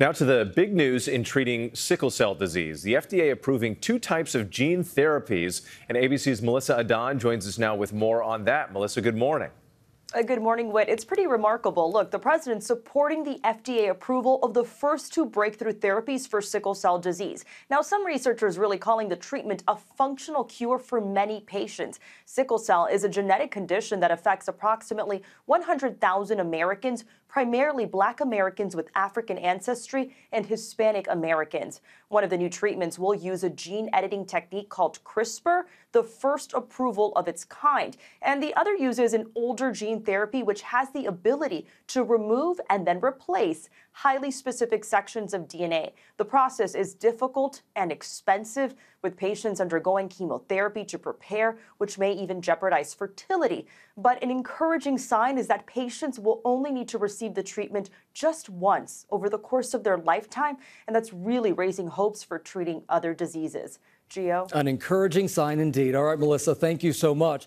Now to the big news in treating sickle cell disease. The FDA approving two types of gene therapies. And ABC's Melissa Adan joins us now with more on that. Melissa, good morning. Good morning, Whit. It's pretty remarkable. Look, the president supporting the FDA approval of the first two breakthrough therapies for sickle cell disease. Now, some researchers really calling the treatment a functional cure for many patients. Sickle cell is a genetic condition that affects approximately 100,000 Americans, primarily black Americans with African ancestry and Hispanic Americans. One of the new treatments will use a gene editing technique called CRISPR, the first approval of its kind. And the other uses an older gene therapy, which has the ability to remove and then replace highly specific sections of DNA. The process is difficult and expensive, with patients undergoing chemotherapy to prepare, which may even jeopardize fertility. But an encouraging sign is that patients will only need to receive the treatment just once over the course of their lifetime, and that's really raising hopes for treating other diseases. Gio? An encouraging sign indeed. All right, Melissa, thank you so much.